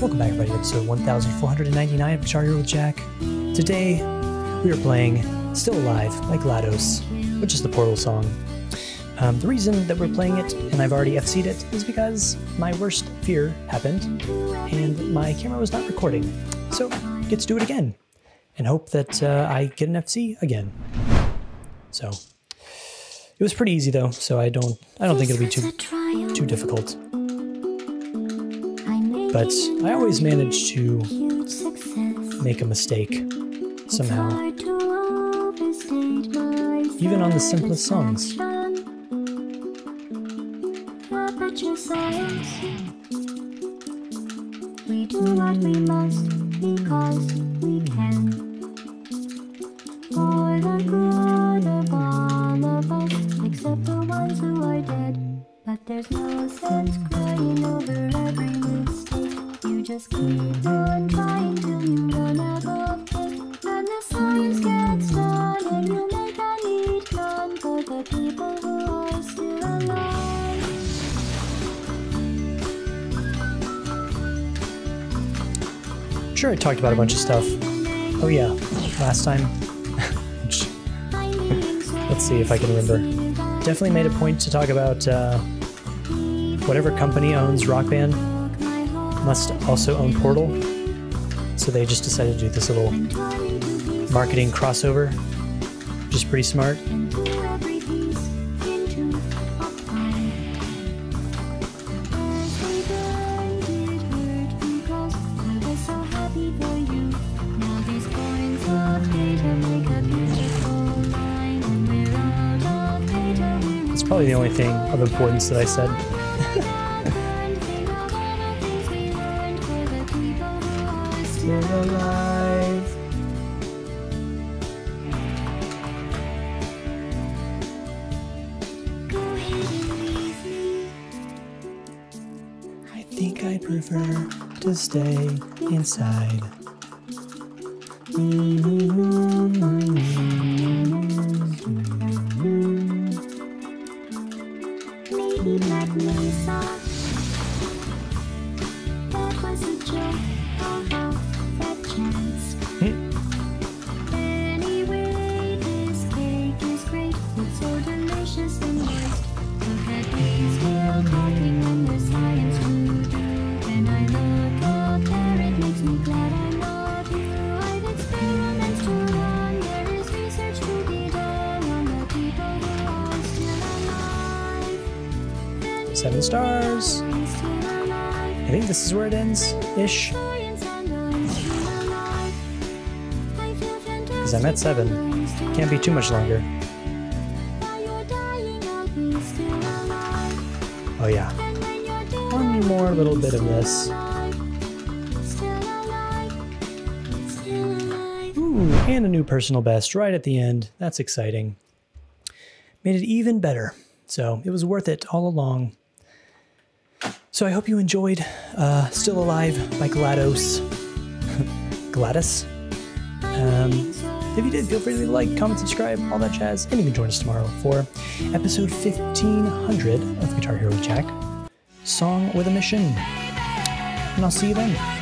Welcome back, everybody, to episode 1499 of Hero with Jack. Today, we are playing Still Alive by GLaDOS, which is the Portal song. Um, the reason that we're playing it, and I've already FC'd it, is because my worst fear happened, and my camera was not recording. So, to do it again, and hope that uh, I get an FC again. So, it was pretty easy though, so I don't I don't think it'll be too too difficult. But I always manage to make a mistake somehow. Even on the simplest songs. We do what we must because we can. For the good of all of us, except the ones who are dead. But there's no sense crying over every just keep on trying till you run out of faith. And the science gets done, and you make a neat gun for the people who are still alive. Sure I talked about a bunch of stuff. Oh yeah, last time. Let's see if I can remember. Definitely made a point to talk about uh, whatever company owns Rock Band must also own Portal. So they just decided to do this little marketing crossover, which is pretty smart. It's probably the only thing of importance that I said. Alive. I think I prefer to stay inside. Maybe Seven stars. I think this is where it ends, ish. Because I'm at seven. Can't be too much longer. Oh yeah. One more little bit of this. Ooh, and a new personal best right at the end. That's exciting. Made it even better. So it was worth it all along. So I hope you enjoyed uh, Still Alive by GLaDOS. Gladys? Um, if you did, feel free to like, comment, subscribe, all that jazz, and you can join us tomorrow for episode 1500 of Guitar Hero Jack Song with a Mission. And I'll see you then.